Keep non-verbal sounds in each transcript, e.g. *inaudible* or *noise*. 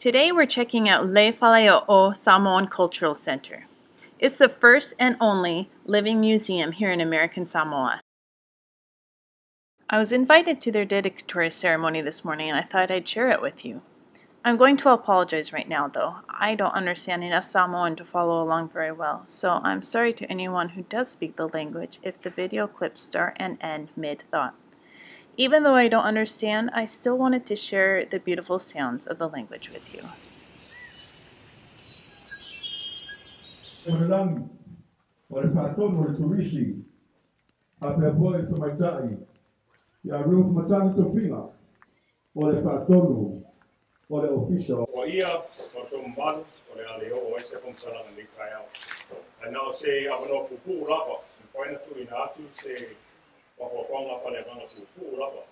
Today we're checking out Le Faleo'o Samoan Cultural Center. It's the first and only living museum here in American Samoa. I was invited to their dedicatory ceremony this morning and I thought I'd share it with you. I'm going to apologize right now though. I don't understand enough Samoan to follow along very well, so I'm sorry to anyone who does speak the language if the video clips start and end mid-thought. Even though I don't understand, I still wanted to share the beautiful sounds of the language with you. o le official. O ia, o tō mbalu, o le aleo o ese kom salanga ni. A nao se awano pupu lapa, whaina tu ina atu se wakokonga pale wanga pupu lapa.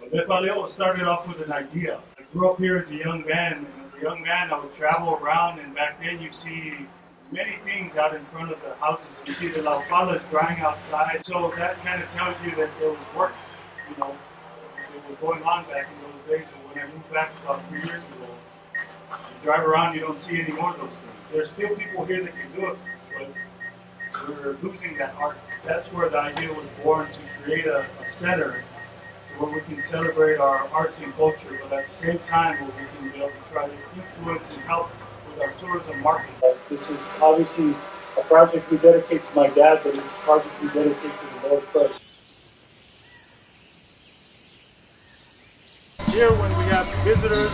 But Le Faleo'o started off with an idea. I grew up here as a young man, and as a young man I would travel around, and back then you see many things out in front of the houses. You see the laufalas drying outside, so that kind of tells you that there was work, you know, that was going on back in those days And when I moved back about three years ago, you drive around, you don't see any more of those things. There's still people here that can do it, but we're losing that art. That's where the idea was born to create a, a center where we can celebrate our arts and culture, but at the same time where we can be able to try to influence and help with our tourism market. This is obviously a project we dedicate to my dad, but it's a project we dedicate to the Lord Christ. Here when we have visitors,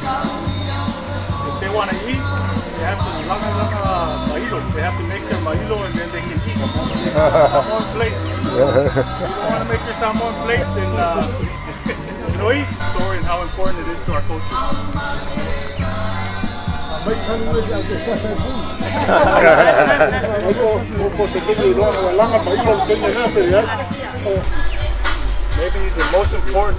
if they want to eat, they have to langa langa mahilo. They have to make their mahilo and then they can Salmon plate. You want to make your salmon plate, then uh, *laughs* no eat. Story and how important it is to our culture. Maybe the most important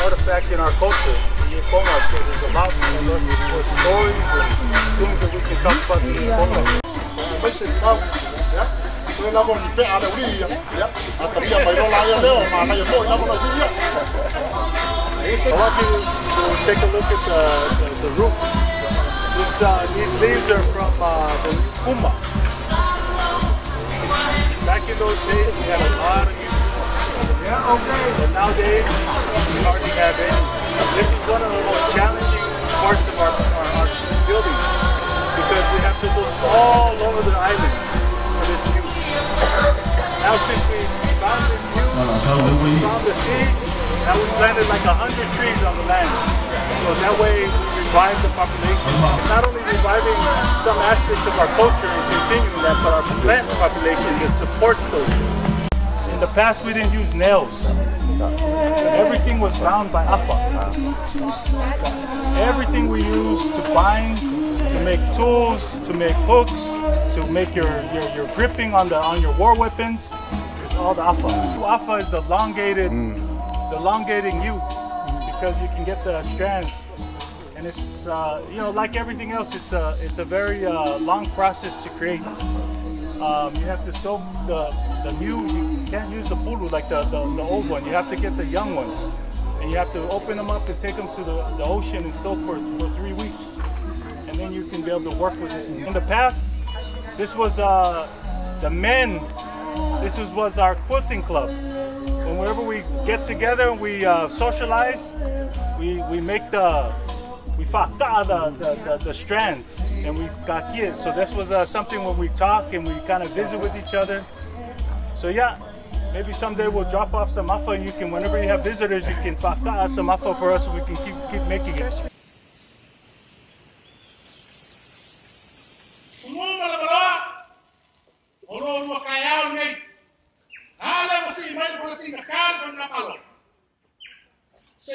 artifact in our culture, the Yekoma, so there's a lot of stories and things that we can talk about I want you to take a look at the, the, the roof. This, uh, these leaves are from uh, the Kuma. Back in those days, we had a lot of yeah, okay. But nowadays, we hardly have any. This is one of the most challenging parts of our, our, our building because we have to look all over the island. Now since we found this found the seeds, now we planted like a hundred trees on the land. So that way we revive the population. It's Not only reviving some aspects of our culture and continuing that, but our plant population that supports those things. In the past, we didn't use nails. Everything was bound by apa. Everything we used to bind, to make tools, to make hooks, to make your, your, your gripping on the on your war weapons, all the apa. Apa is the elongated, the elongating you, because you can get the strands. And it's uh, you know like everything else, it's a it's a very uh, long process to create. Um, you have to soak the, the new, you can't use the pulu like the, the, the, old one. You have to get the young ones. And you have to open them up and take them to the, the ocean and soak for, for three weeks. And then you can be able to work with it. In the past, this was uh, the men, this was, was our quilting club. And whenever we get together we uh, socialize, we, we make the, we fata the, the, the, the strands and we got kids. So this was uh, something when we talk and we kind of visit with each other. So yeah, maybe someday we'll drop off some afa and you can, whenever you have visitors, you can fata some afa for us and we can keep, keep making it.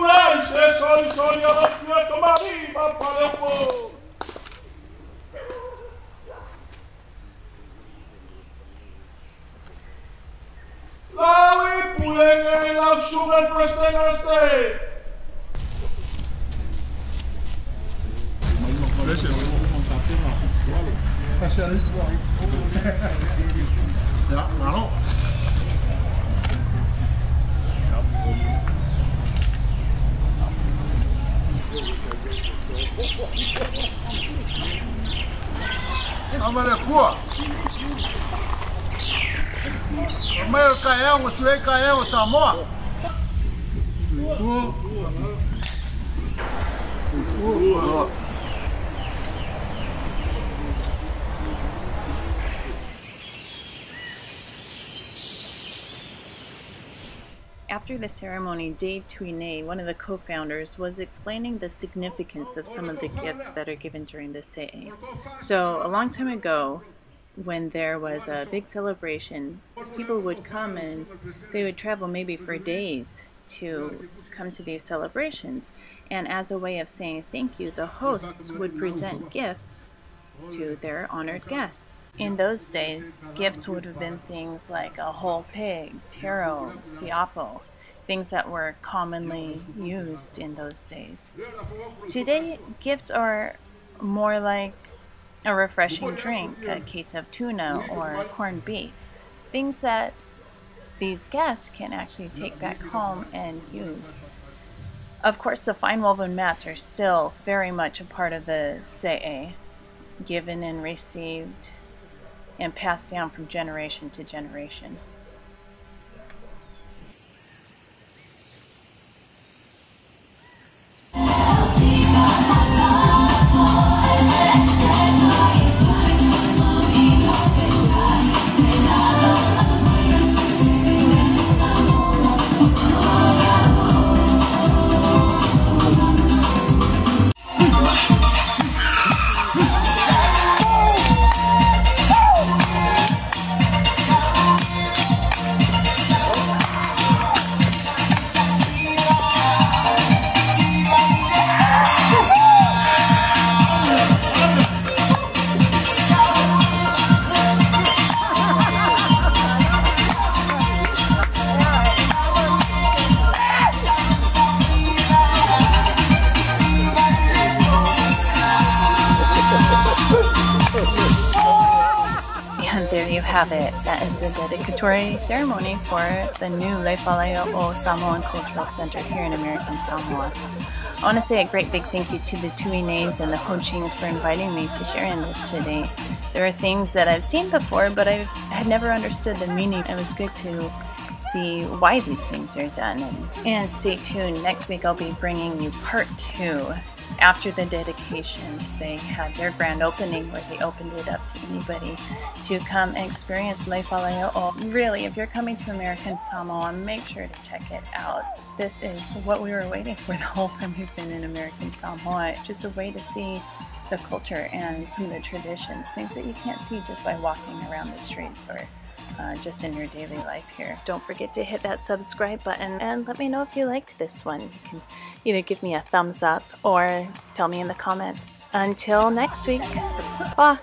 Fluminense, soy Sonia da Fieto Marima, falei gol. Laui Pulegue, la sube el preste este. Ja, maar nog. Amaleku! Amayo kayang, suwe kayang, samo! Ito! Ito! Ito! After the ceremony, Dave Tuinei, one of the co founders, was explaining the significance of some of the gifts that are given during the Se'e. So, a long time ago, when there was a big celebration, people would come and they would travel maybe for days to come to these celebrations. And as a way of saying thank you, the hosts would present gifts to their honored guests. In those days, gifts would have been things like a whole pig, taro, siapo, things that were commonly used in those days. Today, gifts are more like a refreshing drink, a case of tuna or corned beef, things that these guests can actually take back home and use. Of course, the fine woven mats are still very much a part of the se'e, given and received and passed down from generation to generation. There you have it. That is the dedicatory ceremony for the new Le Faleo'o Samoan Cultural Center here in American Samoa. I want to say a great big thank you to the Tuineis and the HoChings for inviting me to share in this today. There are things that I've seen before, but I had never understood the meaning. It was good to see why these things are done. And, and stay tuned. Next week I'll be bringing you part two. After the dedication, they had their grand opening where they opened it up to anybody to come and experience Le Faleo'o. Oh, really, if you're coming to American Samoa, make sure to check it out. This is what we were waiting for *laughs* the whole time we've been in American Samoa. Just a way to see the culture and some of the traditions, things that you can't see just by walking around the streets or uh, just in your daily life here. Don't forget to hit that subscribe button and let me know if you liked this one. You can either give me a thumbs up or tell me in the comments. Until next week, bye.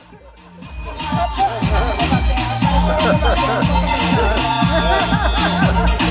*laughs*